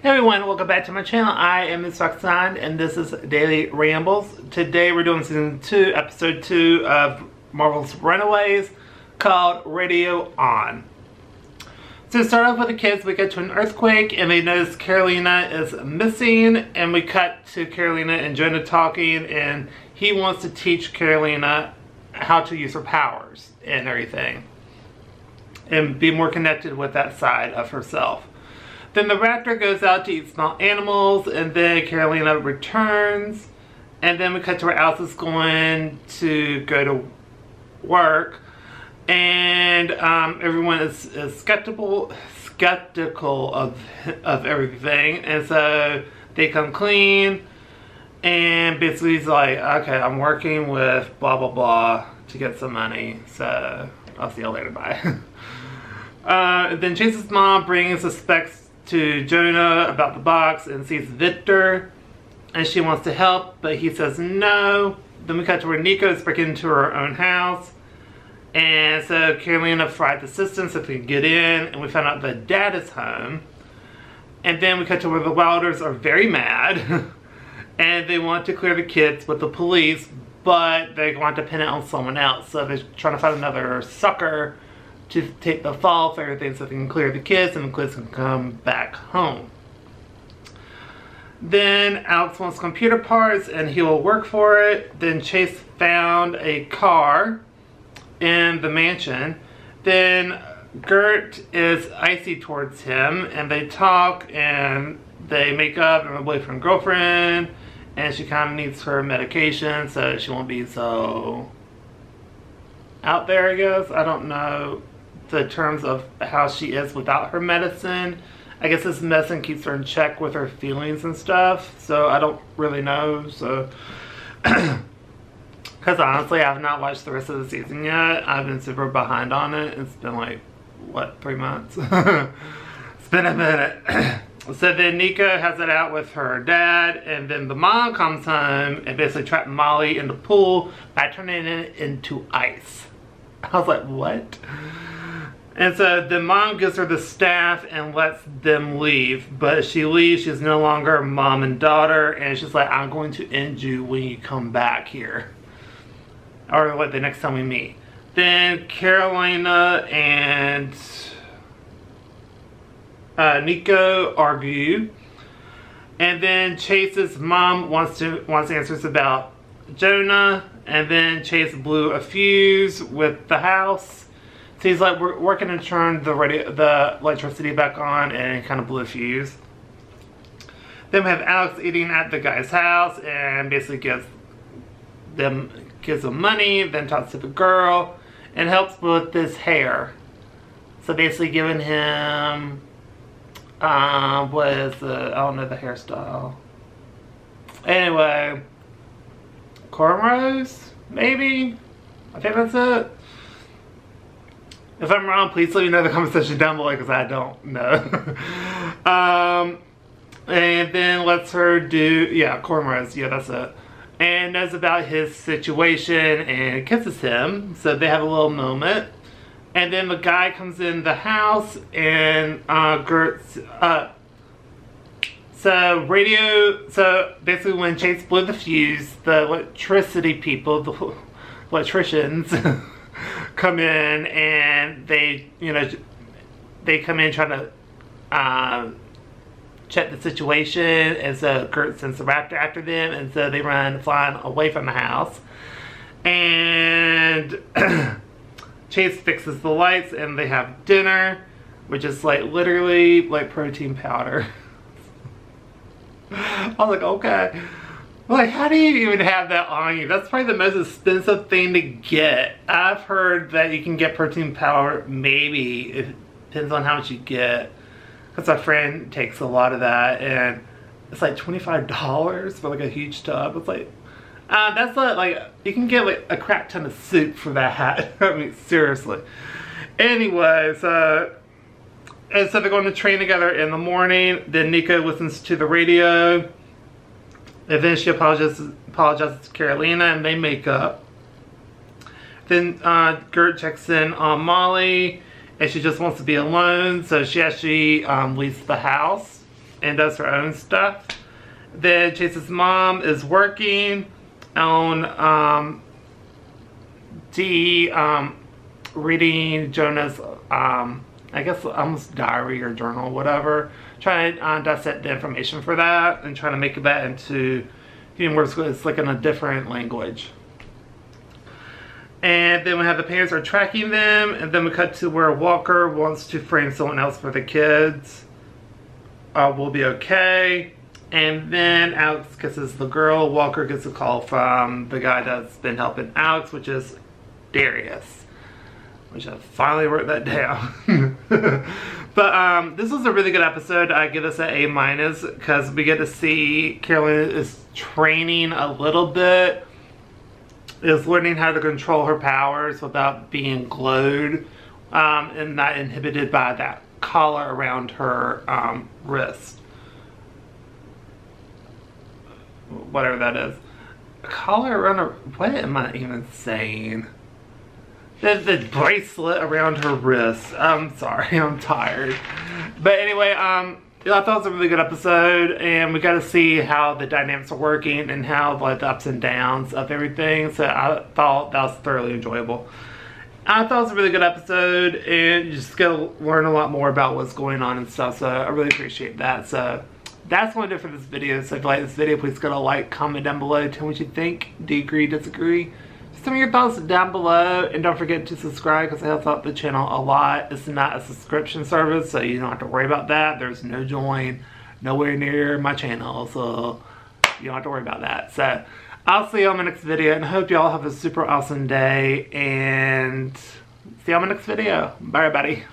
Hey everyone, welcome back to my channel. I am Miss Roxanne and this is Daily Rambles. Today we're doing season 2, episode 2 of Marvel's Runaways called Radio On. So to start off with the kids, we get to an earthquake and they notice Karolina is missing and we cut to Karolina and Jonah talking and he wants to teach Karolina how to use her powers and everything and be more connected with that side of herself. Then the raptor goes out to eat small animals, and then Karolina returns. And then we cut to where Alex is going to go to work. And um, everyone is, is skeptical, skeptical of, of everything. And so they come clean. And basically he's like, okay, I'm working with blah, blah, blah to get some money. So I'll see you later, bye. uh, then Chase's mom brings the specs to Jonah about the box and sees Victor and she wants to help, but he says no. Then we cut to where Nico is breaking into her own house. And so Karolina fried the system so they can get in, and we found out that dad is home. And then we cut to where the Wilders are very mad, and they want to clear the kids with the police, but they want to pin it on someone else. So they're trying to find another sucker to take the fall for everything so they can clear the kids and the kids can come back home. Then Alex wants computer parts and he will work for it. Then Chase found a car in the mansion. Then Gert is icy towards him and they talk and they make up and a boyfriend girlfriend and she kind of needs her medication so she won't be so out there I guess. I don't know the terms of how she is without her medicine. I guess this medicine keeps her in check with her feelings and stuff. So I don't really know. So, because honestly, I have not watched the rest of the season yet. I've been super behind on it. It's been like, what, three months? it's been a minute. so then Nico has it out with her dad. And then the mom comes home and basically trapped Molly in the pool by turning it into ice. I was like, what? And so the mom gives her the staff and lets them leave. But she leaves, she's no longer mom and daughter. And she's like, I'm going to end you when you come back here. Or what, the next time we meet. Then Karolina and uh, Nico argue. And then Chase's mom wants to wants answers about Jonah. And then Chase blew a fuse with the house. So he's like, we're working to turn the radio, the electricity back on and kind of blew a fuse. Then we have Alex eating at the guy's house and basically gives them gives them money, then talks to the girl and helps with this hair. So basically giving him uh, what is the I don't know the hairstyle. Anyway, cornrows, maybe? I think that's it. If I'm wrong, please let me know in the comment section down below because I don't know. um, and then lets her do, yeah, cornrows, yeah, that's it. And knows about his situation and kisses him. So they have a little moment. And then the guy comes in the house and uh, Gert's, uh, so radio, so basically when Chase blew the fuse, the electricity people, the electricians, come in and they, you know, they come in trying to uh, check the situation and so Gert sends the raptor after them and so they run flying away from the house. And Chase fixes the lights and they have dinner, which is like literally like protein powder. I was like, okay. Like, how do you even have that on you? That's probably the most expensive thing to get. I've heard that you can get protein powder, maybe. It depends on how much you get. Because my friend takes a lot of that, and it's like $25 for like a huge tub. It's like, uh, that's not like, you can get like a crap ton of soup for that. I mean, seriously. Anyways, uh, and so they're going to train together in the morning. Then Nico listens to the radio and then she apologizes, apologizes to Karolina and they make up. Then uh, Gert checks in on Molly and she just wants to be alone. So she actually um, leaves the house. and does her own stuff. Then Chase's mom is working on um, D, um, reading Jonah's, um, I guess almost diary or journal, whatever. Trying to uh, dissect the information for that and trying to make that into human words. It's like in a different language. And then we have the parents are tracking them, and then we cut to where Walker wants to frame someone else for the kids. Uh, we'll be okay. And then Alex kisses the girl. Walker gets a call from the guy that's been helping Alex, which is Darius. Which I finally wrote that down. but um, this was a really good episode. I give this an A minus because we get to see Carolyn is training a little bit. Is learning how to control her powers without being glowed um, and not inhibited by that collar around her um, wrist. Whatever that is. A collar around her, what am I even saying? The, the bracelet around her wrist. I'm sorry, I'm tired. But anyway, um, I thought it was a really good episode, and we got to see how the dynamics are working and how like the ups and downs of everything. So I thought that was thoroughly enjoyable. I thought it was a really good episode, and you just to learn a lot more about what's going on and stuff. So I really appreciate that. So that's what I did for this video. So if you like this video, please go to like, comment down below, tell me what you think. Do you agree, disagree? Some of your thoughts down below, and don't forget to subscribe because it helps out the channel a lot. It's not a subscription service, so you don't have to worry about that. There's no join, nowhere near my channel, so you don't have to worry about that. So I'll see you on my next video, and I hope y'all have a super awesome day, and see you on my next video. Bye, everybody.